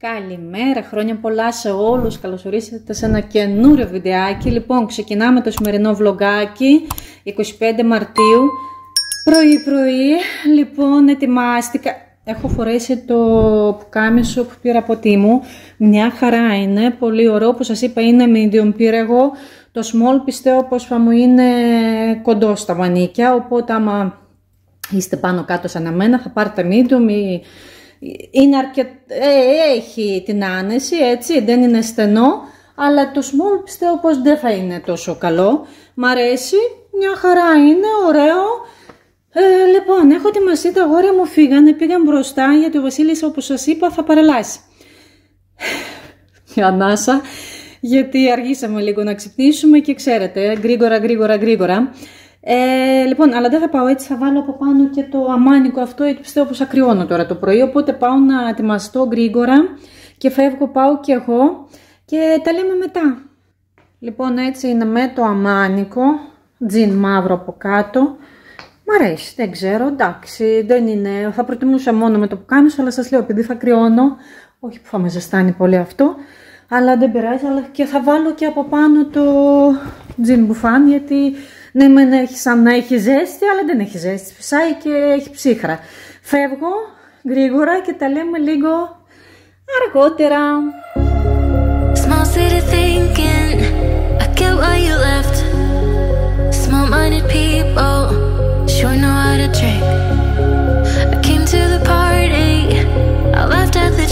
Καλημέρα, χρόνια πολλά σε όλους, καλώς ορίσατε σε ένα καινούριο βιντεάκι. Λοιπόν, ξεκινάμε το σημερινό βλογκάκι, 25 Μαρτίου, πρωί πρωί. Λοιπόν, ετοιμάστηκα, έχω φορέσει το πουκάμισο που πήρα από τίμου, μια χαρά είναι, πολύ ωραίο, όπως σας είπα είναι medium, πήρα εγώ το small πιστεύω πως θα μου είναι κοντό στα μανίκια, οπότε άμα είστε πάνω κάτω σαν εμένα θα πάρετε medium ή είναι αρκετ... Ε, έχει την άνεση, έτσι, δεν είναι στενό, αλλά το small πιστεύω πως δεν θα είναι τόσο καλό. Μ' αρέσει, μια χαρά είναι, ωραίο. Ε, λοιπόν, έχω ετοιμαστεί, τα αγόρια μου φύγανε, πήγαν μπροστά γιατί ο Βασίλης όπως σας είπα θα παρελάσει. Η ανάσα, γιατί αργήσαμε λίγο να ξυπνήσουμε και ξέρετε, γρήγορα, γρήγορα, γρήγορα. Ε, λοιπόν, αλλά δεν θα πάω έτσι, θα βάλω από πάνω και το αμάνικο αυτό, γιατί πιστεύω πως ακριώνω τώρα το πρωί, οπότε πάω να ετοιμαστώ γρήγορα και φεύγω, πάω και εγώ και τα λέμε μετά. Λοιπόν, έτσι είναι με το αμάνικο, τζιν μαύρο από κάτω. Μ' αρέσει, δεν ξέρω, εντάξει, δεν είναι, θα προτιμούσα μόνο με το πουκάμισο, αλλά σας λέω, επειδή θα κρυώνω, όχι που θα με ζεστάνει πολύ αυτό, αλλά δεν πειράζει, αλλά και θα βάλω και από πάνω το τζιν μπουφάν, γιατί ναι, μεν έχει σαν να έχει ζέστη, αλλά δεν έχει ζέστη. Φυσάει και έχει ψύχρα. Φεύγω γρήγορα και τα λέμε λίγο αργότερα.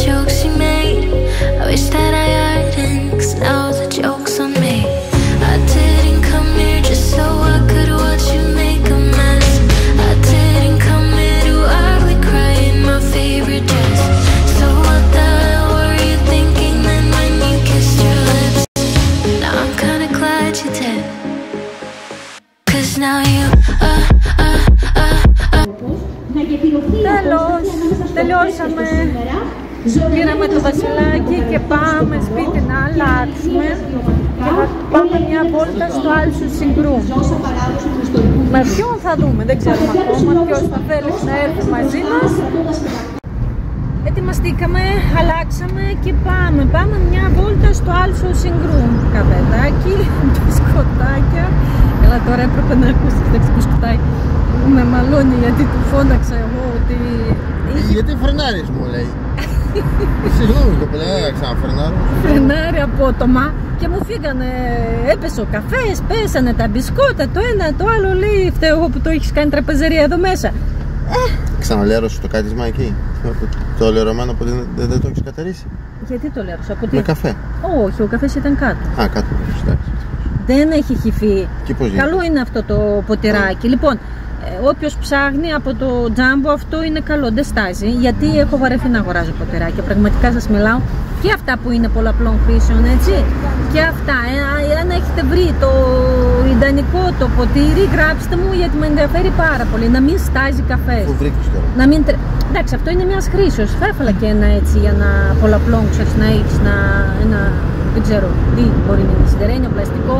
Jokes she made μια βόλτα στο Άλσου Συγκρού. Με ποιον θα δούμε, δεν ξέρουμε ακόμα ποιος θα θέλει να έρθει μαζί μας. Ετοιμαστήκαμε, αλλάξαμε και πάμε. Πάμε μια βόλτα στο Άλσο Συγκρού. Καβεδάκι, μπισκοτάκια. Έλα τώρα έπρεπε να ακούσεις το μπισκοτάκι. Με μαλώνει γιατί του φώναξα εγώ ότι... Γιατί φρενάρεις μου λέει. Συγγνώμη κοπέλα, δεν ξαναφρενάρω. Φρενάρει απότομα και μου φύγανε, έπεσε ο καφές, πέσανε τα μπισκότα, το ένα, το άλλο λέει, φταίω εγώ που το έχεις κάνει τραπεζερία εδώ μέσα. Ξαναλέρωσε το κάτισμα εκεί. Το λερωμένο που δεν, δεν, δεν το έχεις καταρρίσει. Γιατί το λέω, από τι. Με καφέ. Όχι, ο καφές ήταν κάτω. Α, κάτω. Εντάξει. Δεν έχει χυφεί. Και πώς γίνεται; Καλό είναι αυτό το ποτηράκι. Λοιπόν, ε, όποιος ψάχνει από το τζάμπο αυτό είναι καλό, δεν στάζει. Γιατί έχω βαρεθεί να αγοράζω ποτηράκια. Πραγματικά σας μιλάω και αυτά που είναι πολλαπλών χρήσεων, έτσι. Και αυτά. Ε, α, αν έχετε βρει το ιδανικό το ποτήρι, γράψτε μου γιατί με ενδιαφέρει πάρα πολύ. Να μην στάζει καφές. Πού βρήκες τώρα; Να μην... τρε- Εντάξει, αυτό είναι μιας χρήσεως. Θα ήθελα και ένα έτσι για να πολλαπλών, ξέρεις να έχεις να, ένα. Δεν ξέρω τι μπορεί να είναι, σιδερένιο, πλαστικό,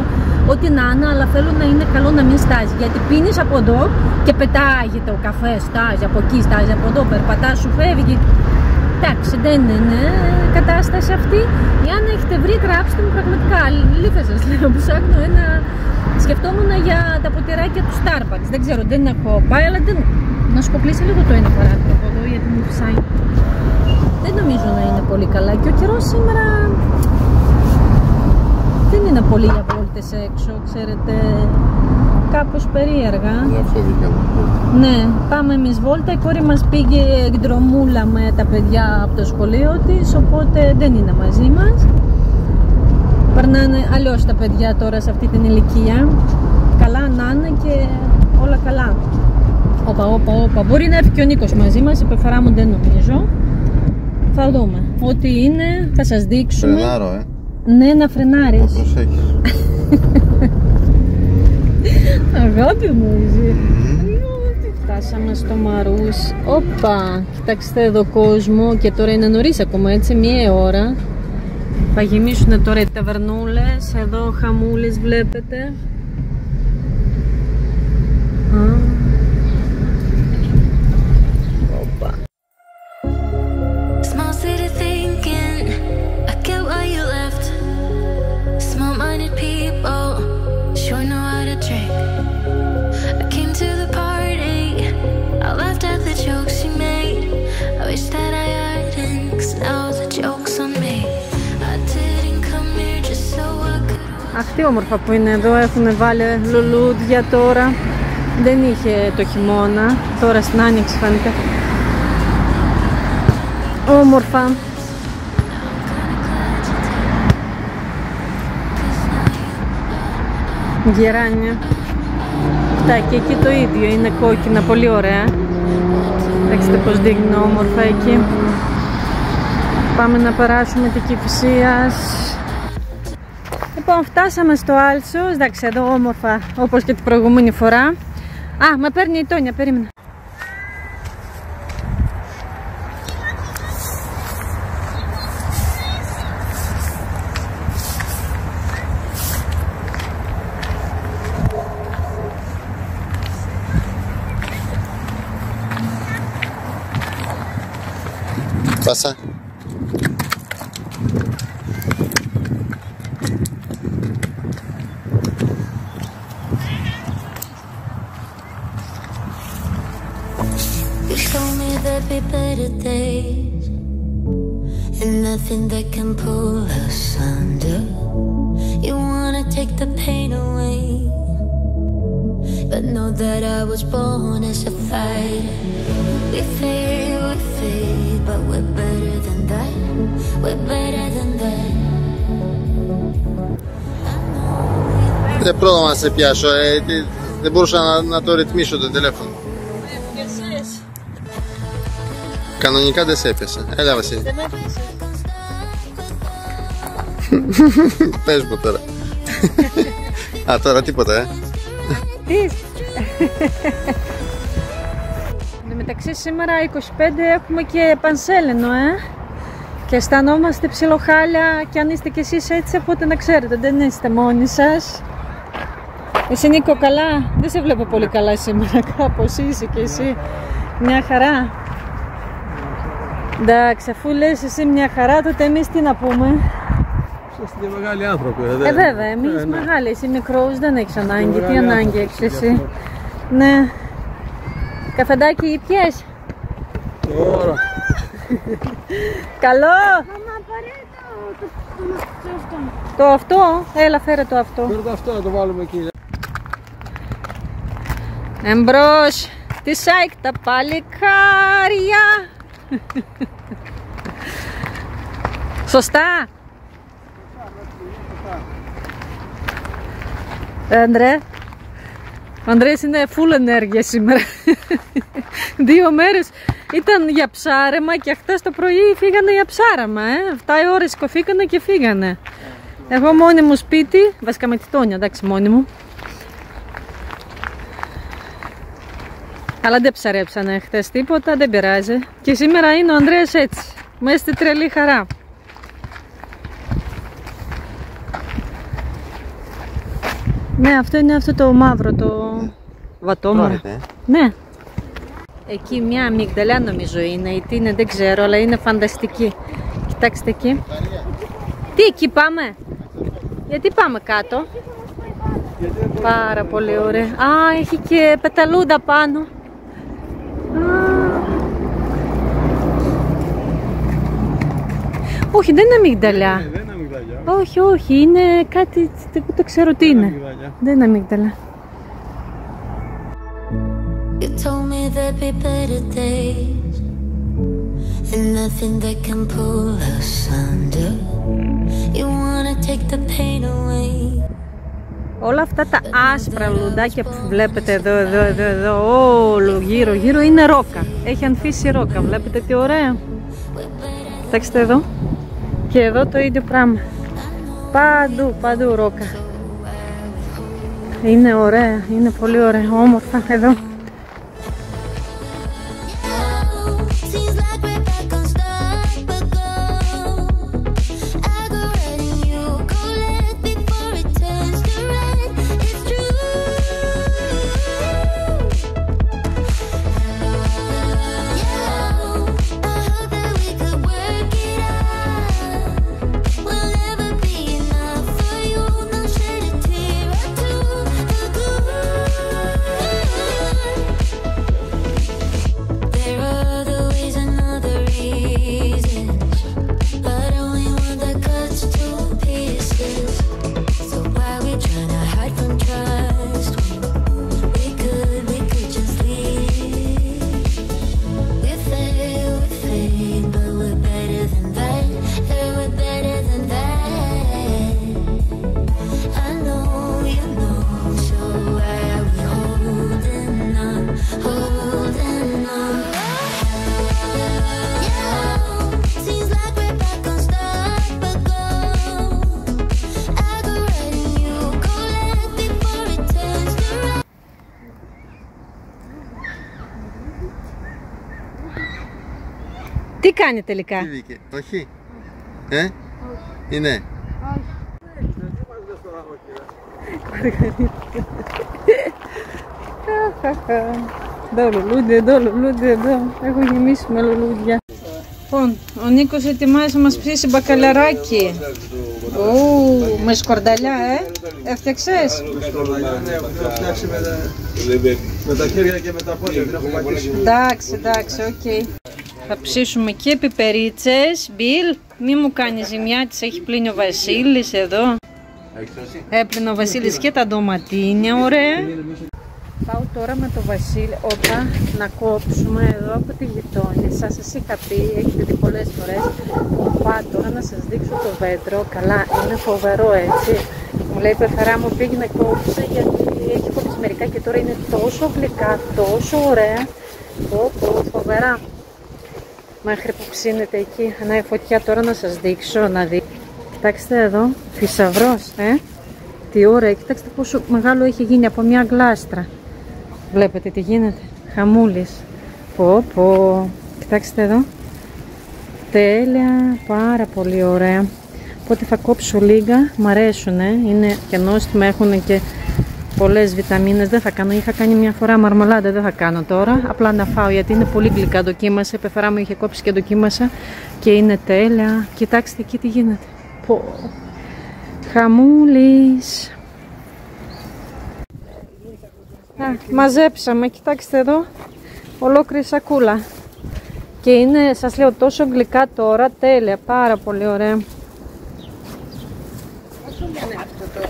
ό,τι να είναι, αλλά θέλω να είναι καλό να μην στάζει. Γιατί πίνεις από εδώ και πετάγεται ο καφέ, στάζει από εκεί, στάζει από εδώ, περπατάς, σου φεύγει. Εντάξει, δεν είναι κατάσταση αυτή. Εάν έχετε βρει, γράψτε μου πραγματικά. Λίγα σας λέω, ψάχνω ένα. Σκεφτόμουν για τα ποτηράκια του Starbucks. Δεν ξέρω, δεν έχω πάει, αλλά δεν. Να σου αποκλείσει λίγο το ένα παράδειγμα από εδώ, γιατί μου φυσάει. Δεν νομίζω να είναι πολύ καλά. Και ο καιρός σήμερα δεν είναι πολύ για βόλτες έξω, ξέρετε. Κάπως περίεργα. Γι' αυτό βγήκα. Ναι, πάμε εμείς βόλτα. Η κόρη μας πήγε εκδρομούλα με τα παιδιά από το σχολείο της, οπότε δεν είναι μαζί μας. Περνάνε αλλιώς τα παιδιά τώρα σε αυτή την ηλικία. Καλά να είναι και όλα καλά. Όπα, όπα, όπα. Μπορεί να έρθει και ο Νίκος μαζί μας, η πεφαρά μου δεν νομίζω. Θα δούμε. Ό,τι είναι θα σας δείξουμε. Φρενάρω, ε. Ναι, να Να φρενάρεις. προσέχεις. Αγάπη μου, εσύ. Ότι Φτάσαμε στο Μαρούς. Όπα, κοιτάξτε εδώ κόσμο και τώρα είναι νωρίς ακόμα έτσι, μία ώρα. Θα γεμίσουν τώρα οι ταβερνούλες, εδώ χαμούλες βλέπετε. Α. όμορφα που είναι εδώ. Έχουν βάλει λουλούδια τώρα. Δεν είχε το χειμώνα. Τώρα στην άνοιξη φανικά. Όμορφα. Γεράνια. Αυτά και εκεί το ίδιο. Είναι κόκκινα. Πολύ ωραία. Δέξτε πως δείχνει όμορφα εκεί. Πάμε να περάσουμε την Κυφυσίας. Λοιπόν, φτάσαμε στο Άλσος. Εντάξει, εδώ όμορφα, όπως και την προηγούμενη φορά. Α, με παίρνει η Τόνια, περίμενα. Πάσα. Was born as a fighter We fade, we fade But we're better than that We're better than that Δεν πρόλαβα να σε πιάσω. Ε, τι- δεν μπορούσα να, να το ρυθμίσω το τηλέφωνο. Κανονικά δεν σε έπιασε. Έλα Βασίλη. Πες μου τώρα. Α, τώρα τίποτα, ε. Τι; Εν τω μεταξύ σήμερα 25 έχουμε και πανσέλενο, ε. Και αισθανόμαστε ψιλοχάλια και αν είστε κι εσείς έτσι, οπότε να ξέρετε, δεν είστε μόνοι σας. Εσύ Νίκο καλά, δεν σε βλέπω πολύ καλά σήμερα κάπως, είσαι κι εσύ μια χαρά. Εντάξει, αφού λες εσύ μια χαρά, τότε εμείς τι να πούμε; Είστε και μεγάλοι άνθρωποι. Ε, βέβαια, εμείς ναι. μεγάλοι, εσύ μικρός δεν έχεις ανάγκη. Τι Μεγάλοι ανάγκη άνθρωποι, έχεις εσύ; Διαφορά. Ναι. Καφεντάκι πιες. Τώρα. Καλό. Το αυτό, έλα φέρε το αυτό. Φέρτε αυτό να το βάλουμε εκεί. Εμπρός, τι σάικ τα παλικάρια. Σωστά. Ε, Ανδρέ, ο Ανδρέας είναι full ενέργεια σήμερα. Δύο μέρες ήταν για ψάρεμα και χτες το πρωί φύγανε για ψάρεμα. Ε. 7 η ώρα σηκωθήκανε και φύγανε. Εγώ μόνη μου σπίτι, βασικά με τη Τόνια, εντάξει μόνη μου. Αλλά δεν ψαρέψανε χθε τίποτα, δεν πειράζει. Και σήμερα είναι ο Ανδρέας έτσι. Μέσα στη τρελή χαρά. Ναι, αυτό είναι αυτό το μαύρο, το βατόμορο. Τρώγεται, ε. Ναι. Εκεί μια αμυγδαλιά νομίζω είναι, ή τι είναι, δεν ξέρω, αλλά είναι φανταστική. Κοιτάξτε εκεί. Τι εκεί πάμε; Γιατί πάμε κάτω; Πάρα πολύ ωραία. Α, έχει και πεταλούντα πάνω. Α. Όχι, δεν είναι αμυγδαλιά. Δεν είναι αμυγδαλιά. Όχι, όχι, είναι κάτι, δεν το ξέρω τι είναι. αμυγδαλιά. Δεν είναι αμύγδαλα. You told me there'd be better days And nothing that can pull us under You wanna take the pain away Όλα αυτά τα άσπρα λουλουδάκια που βλέπετε εδώ, εδώ, εδώ, εδώ, όλο γύρω, γύρω είναι ρόκα. Έχει ανθίσει ρόκα. Βλέπετε τι ωραία. Κοιτάξτε εδώ. Και εδώ το ίδιο πράγμα. Παντού, παντού ρόκα. Είναι ωραία, είναι πολύ ωραία, όμορφα εδώ. Κάνει τελικά; Τι βγήκε, όχι. Ε, είναι. Εδώ λουλούδια, εδώ λουλούδια, εδώ. Έχω γεμίσει με λουλούδια. Λοιπόν, ο Νίκος ετοιμάζει να μας ψήσει μπακαλαράκι. Ου, με σκορδαλιά, ε. Έφτιαξες; Ναι, έχω φτιάξει με τα- με τα χέρια και με τα πόδια. Δεν έχω πατήσει. Εντάξει, εντάξει, οκ. Θα ψήσουμε και πιπερίτσες. Μπιλ, μη μου κάνει ζημιά, τις έχει πλύνει ο Βασίλης εδώ. Έπλυνε ο Βασίλης και τα ντοματίνια, ωραία. Πάω τώρα με το Βασίλη, όπα, να κόψουμε εδώ από τη γειτόνια. Σας σας είχα πει, έχετε δει πολλές φορές. Πάω τώρα να σας δείξω το δέντρο. Καλά, είναι φοβερό έτσι. Μου λέει η πεθαρά μου πήγαινε κόψε γιατί έχει κόψει μερικά και τώρα είναι τόσο γλυκά, τόσο ωραία. Πω, πω, φοβερά. Μέχρι που ψήνεται εκεί, ανάει φωτιά τώρα να σας δείξω, να δει. Κοιτάξτε εδώ, θησαυρός, ε. Τι ωραία, κοιτάξτε πόσο μεγάλο έχει γίνει από μια γλάστρα. Βλέπετε τι γίνεται, χαμούλης. Πω πω, κοιτάξτε εδώ. Τέλεια, πάρα πολύ ωραία. Οπότε θα κόψω λίγα, μ' αρέσουν, είναι και νόστιμα, έχουν και πολλές βιταμίνες. Δεν θα κάνω, είχα κάνει μια φορά μαρμαλάδα, δεν θα κάνω τώρα. Απλά να φάω γιατί είναι πολύ γλυκά, δοκίμασα. Η πεθαρά μου είχε κόψει και δοκίμασα και είναι τέλεια. Κοιτάξτε εκεί τι γίνεται. Πω. Χαμούλης. Α, μαζέψαμε, κοιτάξτε εδώ, ολόκληρη σακούλα. Και είναι, σας λέω, τόσο γλυκά τώρα, τέλεια, πάρα πολύ ωραία.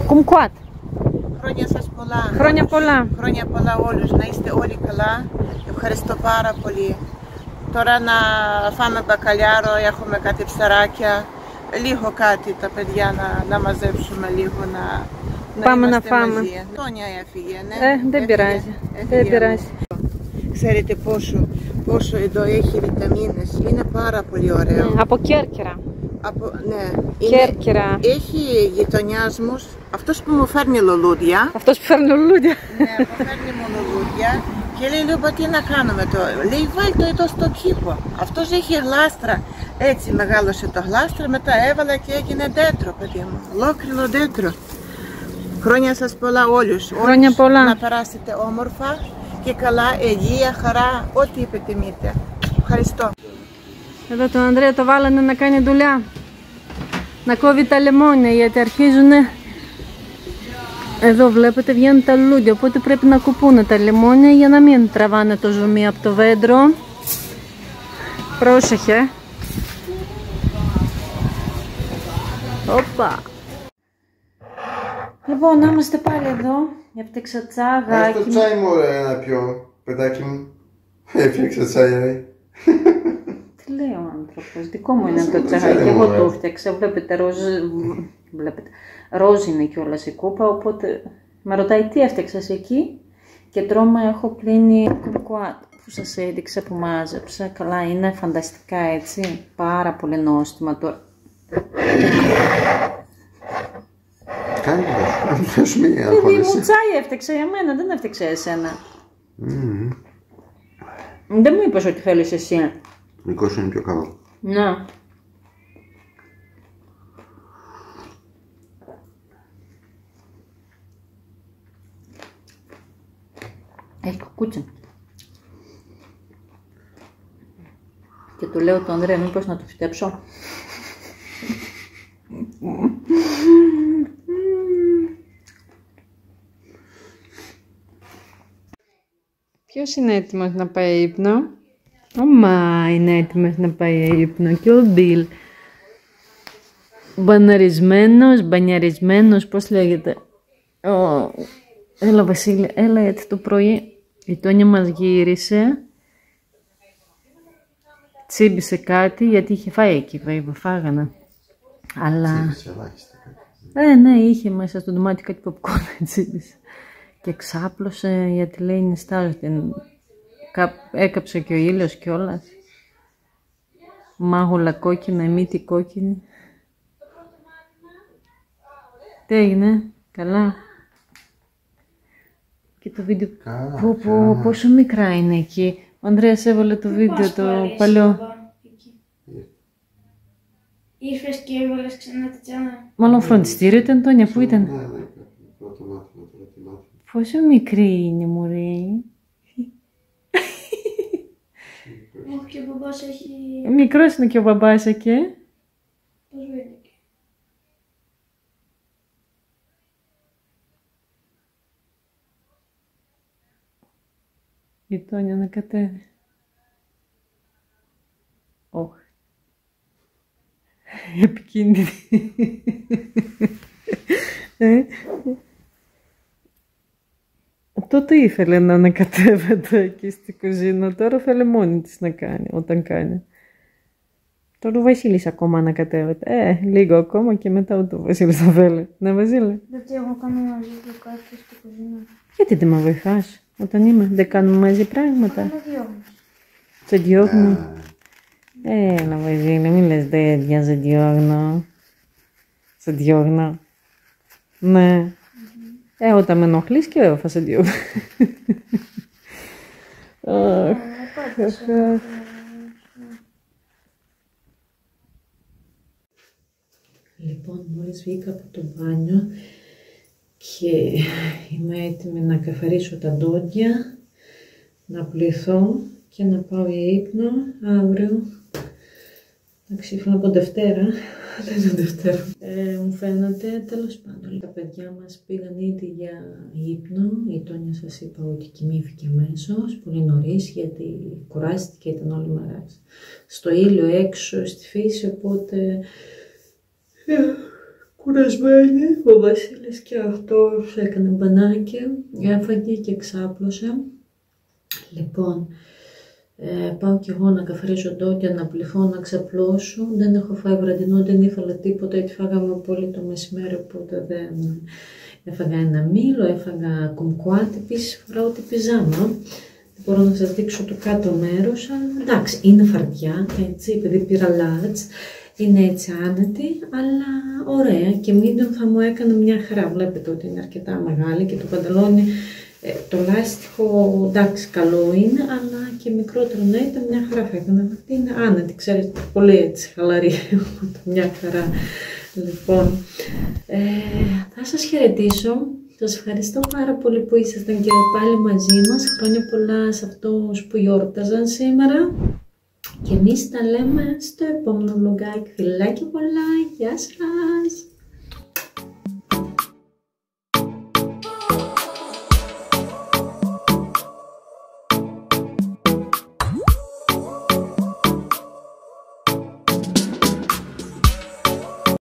Κουμκουάτ, Χρόνια σας πολλά. χρόνια πολλά. Χρόνια πολλά όλους. Να είστε όλοι καλά. Ευχαριστώ πάρα πολύ. Τώρα να φάμε μπακαλιάρο, έχουμε κάτι ψαράκια. Λίγο κάτι τα παιδιά να, να μαζέψουμε λίγο να, Πάμε να είμαστε φάμε. μαζί. Τόνια έφυγε, ναι. Ε, δεν Έφυγε. πειράζει, Έφυγε. δεν πειράζει. Ξέρετε πόσο, πόσο εδώ έχει βιταμίνες. Είναι πάρα πολύ ωραίο. Από Κέρκυρα. Από, ναι. Είναι, Κέρκυρα. έχει γειτονιάς μου, αυτός που μου φέρνει λουλούδια. Αυτός που φέρνει λουλούδια. Ναι, μου φέρνει λουλούδια και λέει Λούμπα τι να κάνουμε τώρα; Λέει βάλει το εδώ στο κήπο. Αυτός έχει γλάστρα. Έτσι μεγάλωσε το γλάστρα, μετά έβαλα και έγινε δέντρο παιδί μου. Ολόκληρο δέντρο. Χρόνια σας πολλά όλους. Χρόνια Όλους πολλά. Να περάσετε όμορφα και καλά, υγεία, χαρά, ό,τι επιθυμείτε. Ευχαριστώ. Εδώ τον Ανδρέα το βάλανε να κάνει δουλειά. Να κόβει τα λεμόνια γιατί αρχίζουν. Εδώ βλέπετε βγαίνουν τα λουλούδια οπότε πρέπει να κουπούνε τα λεμόνια για να μην τραβάνε το ζουμί από το βέντρο. Πρόσεχε. Όπα. Λοιπόν, να είμαστε πάλι εδώ. Έφτιαξα Ας το τσάγάκι. τσάι μου ρε να πιω, παιδάκι μου. Έφτιαξα τσάι ρε. Τι λέει ο άνθρωπος, δικό μου είναι Μας το το τσαγάκι. ξέρει, Εγώ μωρέ. το έφτιαξα. Βλέπετε, ροζ, βλέπετε, ροζ είναι κιόλας η κούπα. Οπότε με ρωτάει τι έφτιαξα εκεί. Και τρώμα έχω πλύνει κουμκουάτ που σας έδειξα που μάζεψα. Καλά, είναι φανταστικά έτσι. Πάρα πολύ νόστιμα τώρα. Κάνει το. Ποιος μη Παιδί μου, αγχώνεσαι; τσάι έφτιαξα για μένα, δεν έφτιαξα εσένα. Μμμ. Δεν μου είπες ότι θέλεις εσύ. Δικό σου είναι πιο καλό. Να. Έχει κουκούτσα. Και του λέω του Ανδρέα μήπως να το φυτέψω. Ποιος είναι έτοιμος να πάει ύπνο; Ο Μα είναι έτοιμος να πάει ύπνο και ο Μπιλ. Μπαναρισμένος, μπανιαρισμένος, πώς λέγεται. Ο... Έλα Βασίλη, έλα έτσι το πρωί. Η Τόνια μας γύρισε. Τσίμπησε κάτι γιατί είχε φάει εκεί βέβαια, φάγανε. Αλλά... Σε ελάχιστα. Ε, ναι, είχε μέσα στο ντομάτι κάτι ποπκόρν τσίμπησε. Και ξάπλωσε γιατί λέει είναι στάζεται. Έκαψε και ο ήλιος κιόλας. Μάγουλα κόκκινα, μύτη κόκκινη. Τι έγινε, καλά. Και το βίντεο. Καλά, Πω, πω, πόσο μικρά είναι εκεί. Ο Ανδρέας έβαλε το βίντεο το παλιό. Ήρθες και έβαλες ξανά τη τσάνα. Μάλλον φροντιστήριο ήταν, Τόνια, πού ήταν; Ναι, ναι, πρώτο μάθημα, τώρα τι μάθημα. Πόσο μικρή είναι, μωρή. Όχι και ο μπαμπάς έχει... Μικρός είναι και ο μπαμπάς εκεί. Πώς είναι και. Η Τόνια να κατέβει. Όχι. Επικίνδυνη. Ε, τότε ήθελε να ανακατεύεται εκεί στη κουζίνα. Τώρα θέλει μόνη της να κάνει, όταν κάνει. Τώρα ο Βασίλης ακόμα ανακατεύεται. Ε, λίγο ακόμα και μετά ούτε ο Βασίλης θα θέλει. Ναι, Βασίλη. Γιατί εγώ κάνω μαζί του κάτι στο κουζίνα. Γιατί δεν με βοηθάς όταν είμαι. Δεν κάνουμε μαζί πράγματα. Κάνω δυο μας. Σε διώχνω. Έλα, Βασίλη, μην λες τέτοια, σε διώχνω. Σε διώχνω. Ναι. Ε, όταν με ενοχλείς και εγώ θα σε διώχνω. Αχ, αχ, αχ. Λοιπόν, μόλις βγήκα από το μπάνιο και είμαι έτοιμη να καθαρίσω τα ντόντια, να πληθώ και να πάω για ύπνο αύριο. Εντάξει, ήθελα να πω Δευτέρα, δεν είναι Δευτέρα. Ε, μου φαίνεται, τέλος πάντων, τα παιδιά μας πήγαν ήδη για ύπνο. Η Τόνια σας είπα ότι κοιμήθηκε αμέσως, πολύ νωρίς, γιατί κουράστηκε, ήταν όλη μέρα στο ήλιο έξω, στη φύση, οπότε ε, κουρασμένη. Ο Βασίλης και αυτός έκανε μπανάκι, έφαγε και ξάπλωσε. Λοιπόν, ε, πάω κι εγώ να καθαρίσω ντόκια, να πληθώ, να ξαπλώσω. Δεν έχω φάει βραδινό, δεν ήθελα τίποτα, γιατί φάγαμε πολύ το μεσημέρι, οπότε δεν... Έφαγα ένα μήλο, έφαγα κουμκουάτι, επίσης φοράω τη πιζάμα. Δεν μπορώ να σας δείξω το κάτω μέρος, αλλά εντάξει, είναι φαρδιά, έτσι, επειδή πήρα λάτς. Είναι έτσι άνετη, αλλά ωραία και μήντον θα μου έκανε μια χαρά. Βλέπετε ότι είναι αρκετά μεγάλη και το παντελόνι, ε, το λάστιχο, εντάξει, καλό είναι, αλλά και μικρότερο να ήταν μια χαρά θα έκανε. Αυτή είναι άνετη, ξέρετε, πολύ έτσι χαλαρή, οπότε μια χαρά. Λοιπόν, ε, θα σας χαιρετήσω. Σας ευχαριστώ πάρα πολύ που ήσασταν και πάλι μαζί μας. Χρόνια πολλά σε αυτούς που γιόρταζαν σήμερα. Και εμείς τα λέμε στο επόμενο vlogάκι. Φιλάκια πολλά. Γεια σας.